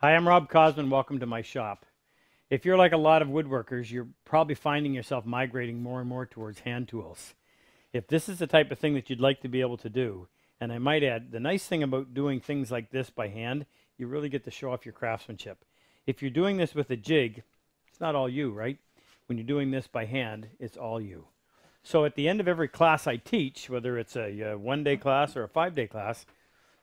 Hi, I'm Rob Cosman. Welcome to my shop. If you're like a lot of woodworkers, you're probably finding yourself migrating more and more towards hand tools. If this is the type of thing that you'd like to be able to do, and I might add, the nice thing about doing things like this by hand, you really get to show off your craftsmanship. If you're doing this with a jig, it's not all you, right? When you're doing this by hand, it's all you. So at the end of every class I teach, whether it's a, uh, a one day class or a five day class,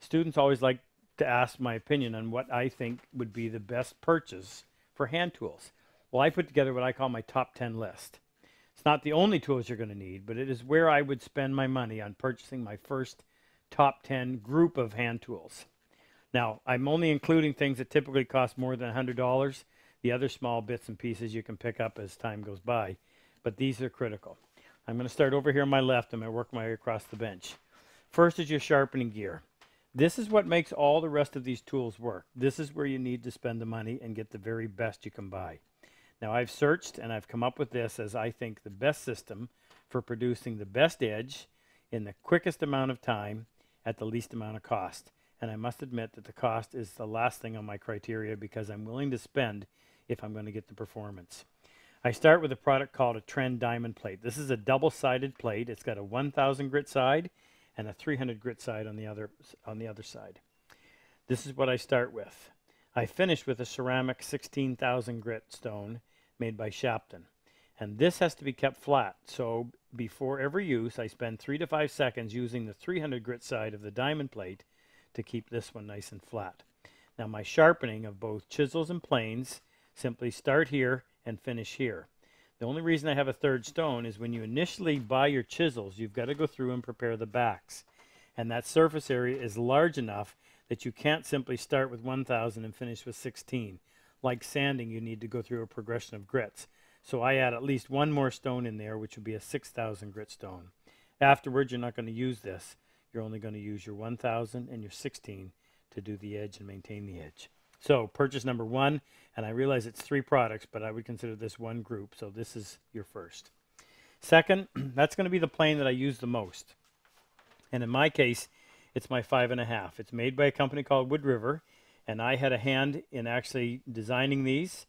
students always like to ask my opinion on what I think would be the best purchase for hand tools. Well, I put together what I call my top 10 list. It's not the only tools you're going to need, but it is where I would spend my money on purchasing my first top 10 group of hand tools. Now, I'm only including things that typically cost more than $100. The other small bits and pieces you can pick up as time goes by, but these are critical. I'm going to start over here on my left. I'm going to work my way across the bench. First is your sharpening gear. This is what makes all the rest of these tools work. This is where you need to spend the money and get the very best you can buy. Now I've searched and I've come up with this as I think the best system for producing the best edge in the quickest amount of time at the least amount of cost. And I must admit that the cost is the last thing on my criteria because I'm willing to spend if I'm going to get the performance. I start with a product called a Trend Diamond Plate. This is a double-sided plate. It's got a 1000 grit side and a 300 grit side on the other on the other side. This is what I start with. I finish with a ceramic 16,000 grit stone made by Shapton. And this has to be kept flat. So before every use, I spend three to five seconds using the 300 grit side of the diamond plate to keep this one nice and flat. Now my sharpening of both chisels and planes simply start here and finish here. The only reason I have a third stone is when you initially buy your chisels, you've got to go through and prepare the backs. And that surface area is large enough that you can't simply start with 1000 and finish with 16. Like sanding, you need to go through a progression of grits. So I add at least one more stone in there, which would be a 6000 grit stone. Afterwards, you're not going to use this. You're only going to use your 1000 and your 16 to do the edge and maintain the edge. So purchase number one, and I realize it's three products, but I would consider this one group. So this is your first. Second, that's going to be the plane that I use the most. And in my case, it's my five and a half. It's made by a company called Wood River, and I had a hand in actually designing these.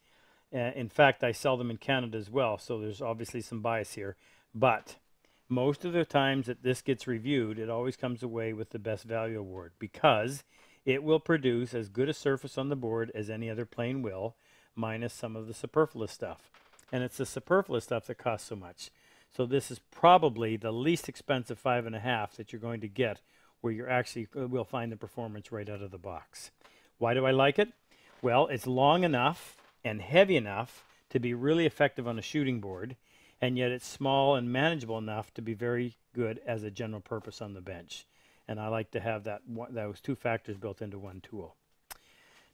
Uh, in fact, I sell them in Canada as well, so there's obviously some bias here. But most of the times that this gets reviewed, it always comes away with the best value award because it will produce as good a surface on the board as any other plane will, minus some of the superfluous stuff. And it's the superfluous stuff that costs so much. So this is probably the least expensive five and a half that you're going to get where you're actually uh, will find the performance right out of the box. Why do I like it? Well, it's long enough and heavy enough to be really effective on a shooting board, and yet it's small and manageable enough to be very good as a general purpose on the bench and I like to have that one, those two factors built into one tool.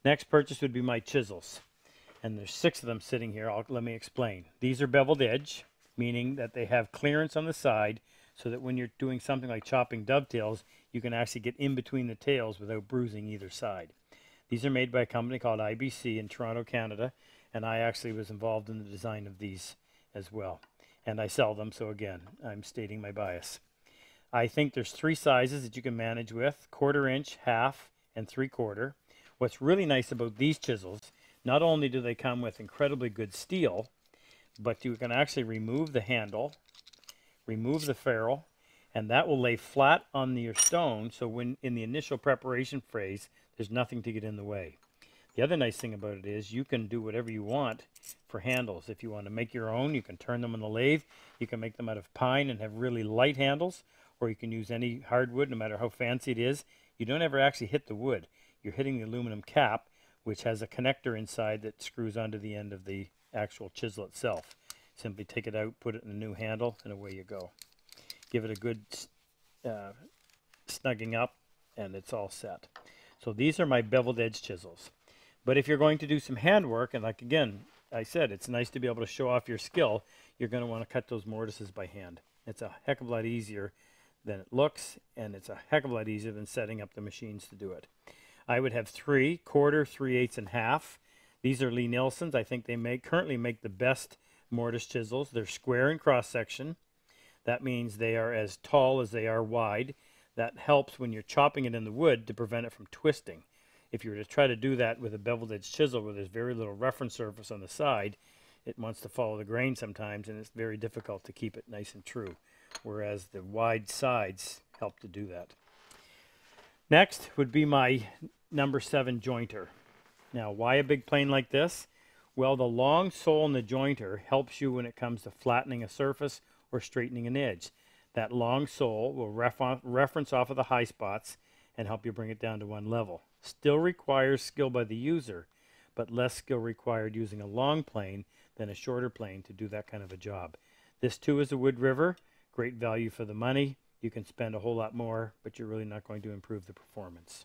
Next purchase would be my chisels, and there's six of them sitting here. I'll, let me explain. These are beveled edge, meaning that they have clearance on the side so that when you're doing something like chopping dovetails, you can actually get in between the tails without bruising either side. These are made by a company called IBC in Toronto, Canada, and I actually was involved in the design of these as well. And I sell them, so again, I'm stating my bias. I think there's three sizes that you can manage with, quarter inch, half, and three quarter. What's really nice about these chisels, not only do they come with incredibly good steel, but you can actually remove the handle, remove the ferrule, and that will lay flat on your stone so when in the initial preparation phase, there's nothing to get in the way. The other nice thing about it is you can do whatever you want for handles. If you want to make your own, you can turn them on the lathe. You can make them out of pine and have really light handles, or you can use any hardwood, no matter how fancy it is. You don't ever actually hit the wood. You're hitting the aluminum cap, which has a connector inside that screws onto the end of the actual chisel itself. Simply take it out, put it in a new handle, and away you go. Give it a good uh, snugging up, and it's all set. So these are my beveled edge chisels. But if you're going to do some handwork, and like again, I said, it's nice to be able to show off your skill, you're going to want to cut those mortises by hand. It's a heck of a lot easier than it looks, and it's a heck of a lot easier than setting up the machines to do it. I would have three, quarter, three eighths, and half. These are Lie-Nielsen's. I think they make currently make the best mortise chisels. They're square in cross section. That means they are as tall as they are wide. That helps when you're chopping it in the wood to prevent it from twisting. If you were to try to do that with a beveled edge chisel where there's very little reference surface on the side, it wants to follow the grain sometimes and it's very difficult to keep it nice and true. Whereas the wide sides help to do that. Next would be my number seven jointer. Now, why a big plane like this? Well, the long sole in the jointer helps you when it comes to flattening a surface or straightening an edge. That long sole will ref reference off of the high spots and help you bring it down to one level. Still requires skill by the user, but less skill required using a long plane than a shorter plane to do that kind of a job. This too is a Wood River, great value for the money. You can spend a whole lot more, but you're really not going to improve the performance.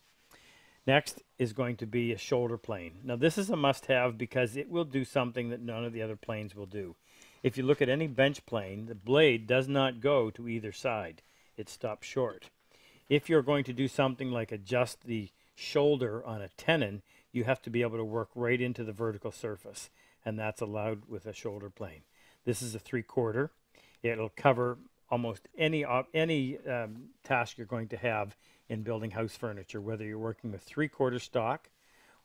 Next is going to be a shoulder plane. Now this is a must-have because it will do something that none of the other planes will do. If you look at any bench plane, the blade does not go to either side. It stops short. If you're going to do something like adjust the shoulder on a tenon, you have to be able to work right into the vertical surface, and that's allowed with a shoulder plane. This is a three-quarter. It'll cover almost any any um, task you're going to have in building house furniture, whether you're working with three-quarter stock,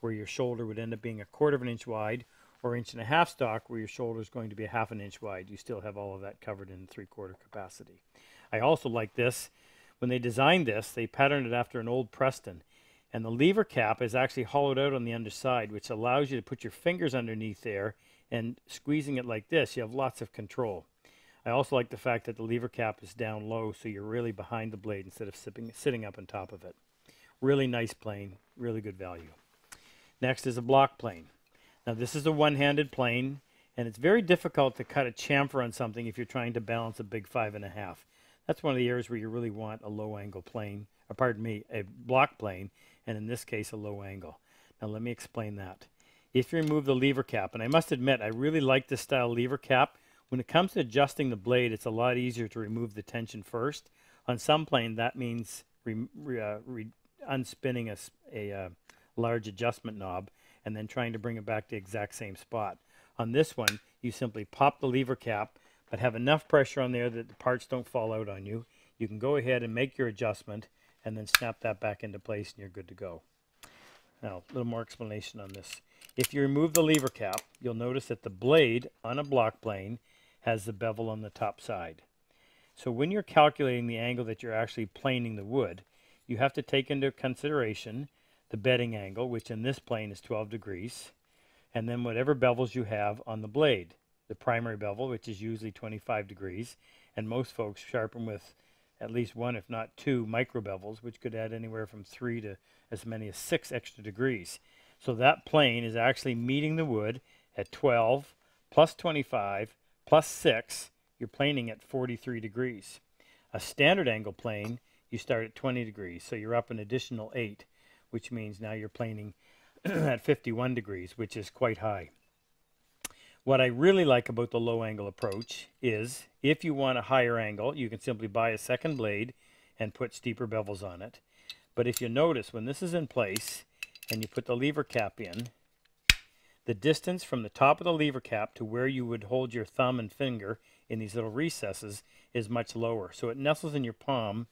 where your shoulder would end up being a quarter of an inch wide, or inch and a half stock, where your shoulder is going to be a half an inch wide. You still have all of that covered in three-quarter capacity. I also like this. When they designed this, they patterned it after an old Preston. And the lever cap is actually hollowed out on the underside, which allows you to put your fingers underneath there and squeezing it like this, you have lots of control. I also like the fact that the lever cap is down low, so you're really behind the blade instead of sipping, sitting up on top of it. Really nice plane, really good value. Next is a block plane. Now this is a one-handed plane, and it's very difficult to cut a chamfer on something if you're trying to balance a big five and a half. That's one of the areas where you really want a low angle plane, or pardon me, a block plane, and in this case a low angle. Now let me explain that. If you remove the lever cap, and I must admit I really like this style lever cap, when it comes to adjusting the blade it's a lot easier to remove the tension first. On some plane that means re, re, uh, re, unspinning a, a uh, large adjustment knob and then trying to bring it back to the exact same spot. On this one you simply pop the lever cap but have enough pressure on there that the parts don't fall out on you. You can go ahead and make your adjustment and then snap that back into place and you're good to go. Now, a little more explanation on this. If you remove the lever cap, you'll notice that the blade on a block plane has the bevel on the top side. So when you're calculating the angle that you're actually planing the wood, you have to take into consideration the bedding angle, which in this plane is 12 degrees, and then whatever bevels you have on the blade. The primary bevel, which is usually 25 degrees, and most folks sharpen with at least one, if not two, micro bevels, which could add anywhere from three to as many as six extra degrees. So that plane is actually meeting the wood at 12 plus 25 plus 6. You're planing at 43 degrees. A standard angle plane, you start at 20 degrees, so you're up an additional 8, which means now you're planing at 51 degrees, which is quite high. What I really like about the low angle approach is if you want a higher angle, you can simply buy a second blade and put steeper bevels on it. But if you notice, when this is in place and you put the lever cap in, the distance from the top of the lever cap to where you would hold your thumb and finger in these little recesses is much lower. So it nestles in your palm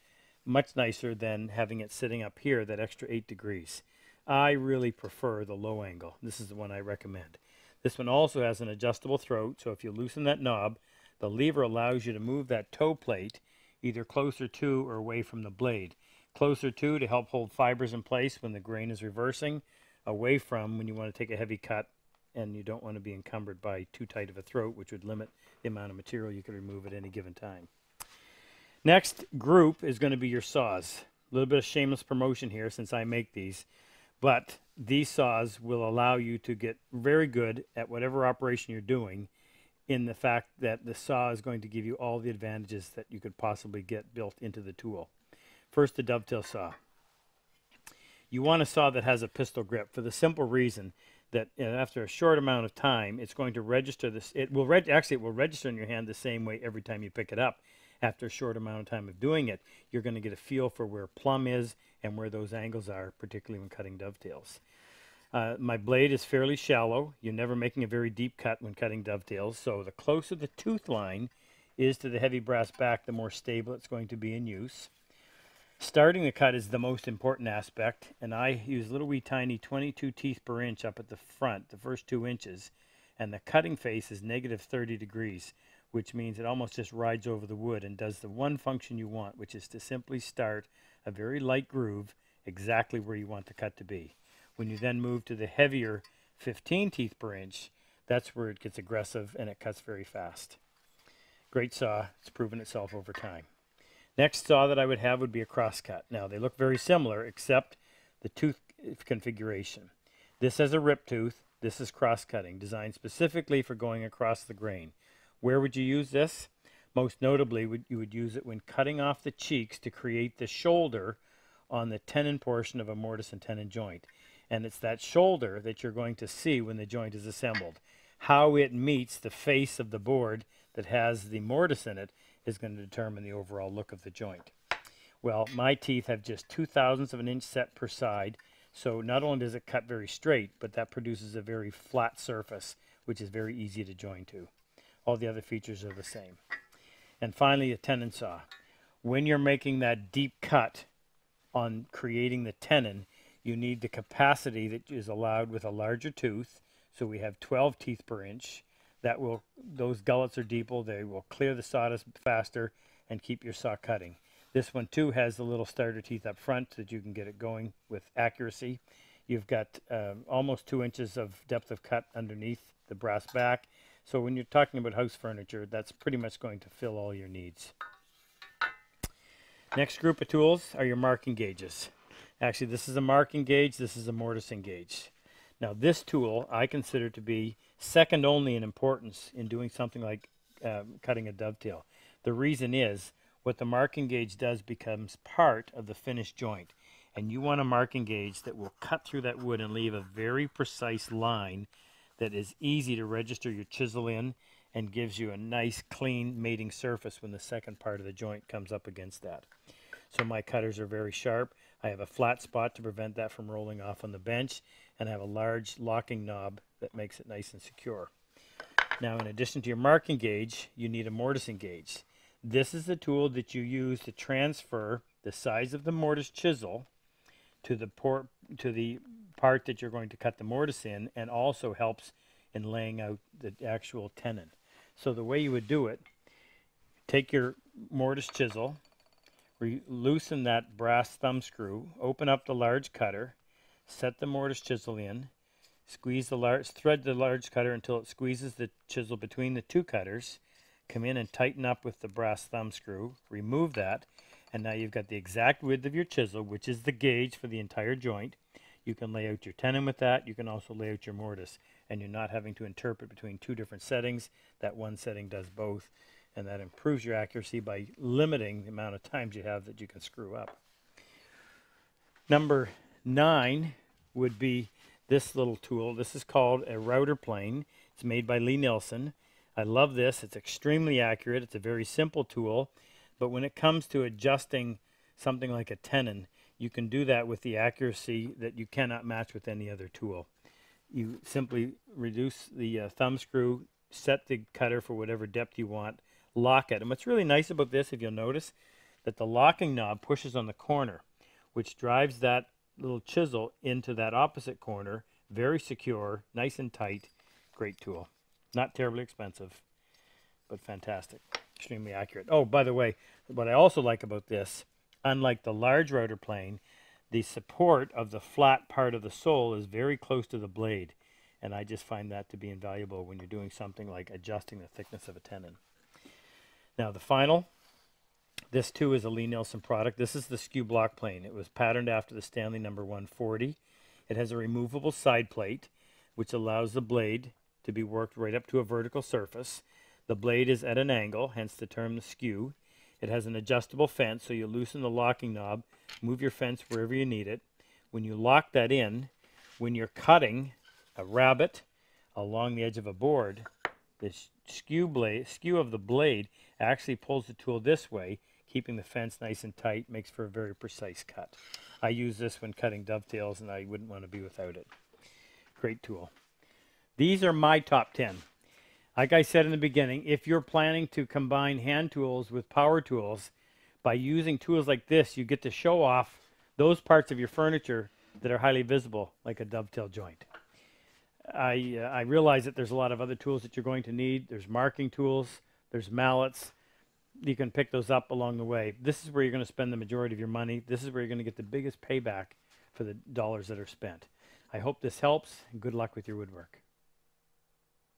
much nicer than having it sitting up here, that extra 8 degrees. I really prefer the low angle. This is the one I recommend. This one also has an adjustable throat, so if you loosen that knob, the lever allows you to move that toe plate either closer to or away from the blade. Closer to to help hold fibers in place when the grain is reversing, away from when you want to take a heavy cut and you don't want to be encumbered by too tight of a throat, which would limit the amount of material you can remove at any given time. Next group is going to be your saws. A little bit of shameless promotion here since I make these. But these saws will allow you to get very good at whatever operation you're doing in the fact that the saw is going to give you all the advantages that you could possibly get built into the tool. First, the dovetail saw. You want a saw that has a pistol grip for the simple reason that after a short amount of time, it's going to register this. It will actually it will register in your hand the same way every time you pick it up. After a short amount of time of doing it, you're going to get a feel for where plumb is and where those angles are, particularly when cutting dovetails. Uh, my blade is fairly shallow. You're never making a very deep cut when cutting dovetails, so the closer the tooth line is to the heavy brass back, the more stable it's going to be in use. Starting the cut is the most important aspect, and I use little wee tiny 22 teeth per inch up at the front, the first two inches, and the cutting face is negative 30 degrees, which means it almost just rides over the wood and does the one function you want, which is to simply start a very light groove exactly where you want the cut to be. When you then move to the heavier 15 teeth per inch, that's where it gets aggressive and it cuts very fast. Great saw, it's proven itself over time. Next saw that I would have would be a crosscut. Now they look very similar except the tooth configuration. This has a rip tooth. This is cross-cutting, designed specifically for going across the grain. Where would you use this? Most notably, would, you would use it when cutting off the cheeks to create the shoulder on the tenon portion of a mortise and tenon joint. And it's that shoulder that you're going to see when the joint is assembled. How it meets the face of the board that has the mortise in it is going to determine the overall look of the joint. Well, my teeth have just two thousandths of an inch set per side, so not only does it cut very straight, but that produces a very flat surface, which is very easy to join to. All the other features are the same. And finally, a tenon saw. When you're making that deep cut on creating the tenon, you need the capacity that is allowed with a larger tooth. So we have 12 teeth per inch that will those gullets are deeper they will clear the sawdust faster and keep your saw cutting. This one too has the little starter teeth up front so that you can get it going with accuracy. You've got um, almost two inches of depth of cut underneath the brass back. So when you're talking about house furniture that's pretty much going to fill all your needs. Next group of tools are your marking gauges. Actually this is a marking gauge this is a mortising gauge. Now this tool I consider to be second only in importance in doing something like um, cutting a dovetail. The reason is what the marking gauge does becomes part of the finished joint. And you want a marking gauge that will cut through that wood and leave a very precise line that is easy to register your chisel in and gives you a nice clean mating surface when the second part of the joint comes up against that. So my cutters are very sharp. I have a flat spot to prevent that from rolling off on the bench and I have a large locking knob that makes it nice and secure. Now in addition to your marking gauge, you need a mortising gauge. This is the tool that you use to transfer the size of the mortise chisel to the port to the part that you're going to cut the mortise in and also helps in laying out the actual tenon. So the way you would do it, take your mortise chisel, loosen that brass thumb screw, open up the large cutter, set the mortise chisel in, squeeze the large, thread the large cutter until it squeezes the chisel between the two cutters, come in and tighten up with the brass thumb screw, remove that, and now you've got the exact width of your chisel, which is the gauge for the entire joint. You can lay out your tenon with that. You can also lay out your mortise, and you're not having to interpret between two different settings. That one setting does both, and that improves your accuracy by limiting the amount of times you have that you can screw up. Number nine would be this little tool. This is called a router plane. It's made by Lie-Nielsen. I love this. It's extremely accurate. It's a very simple tool. But when it comes to adjusting something like a tenon, you can do that with the accuracy that you cannot match with any other tool. You simply reduce the uh, thumb screw, set the cutter for whatever depth you want, lock it. And what's really nice about this, if you'll notice, that the locking knob pushes on the corner, which drives that little chisel into that opposite corner. Very secure, nice and tight. Great tool. Not terribly expensive, but fantastic. Extremely accurate. Oh, by the way, what I also like about this, unlike the large router plane, the support of the flat part of the sole is very close to the blade. And I just find that to be invaluable when you're doing something like adjusting the thickness of a tenon. Now the final this too is a Lie-Nielsen product. This is the skew block plane. It was patterned after the Stanley number 140. It has a removable side plate, which allows the blade to be worked right up to a vertical surface. The blade is at an angle, hence the term the skew. It has an adjustable fence, so you loosen the locking knob, move your fence wherever you need it. When you lock that in, when you're cutting a rabbet along the edge of a board, the skew blade, skew of the blade actually pulls the tool this way keeping the fence nice and tight makes for a very precise cut. I use this when cutting dovetails and I wouldn't want to be without it. Great tool. These are my top 10. Like I said in the beginning, if you're planning to combine hand tools with power tools, by using tools like this, you get to show off those parts of your furniture that are highly visible, like a dovetail joint. I, uh, I realize that there's a lot of other tools that you're going to need. There's marking tools, there's mallets. You can pick those up along the way. This is where you're going to spend the majority of your money. This is where you're going to get the biggest payback for the dollars that are spent. I hope this helps, good luck with your woodwork.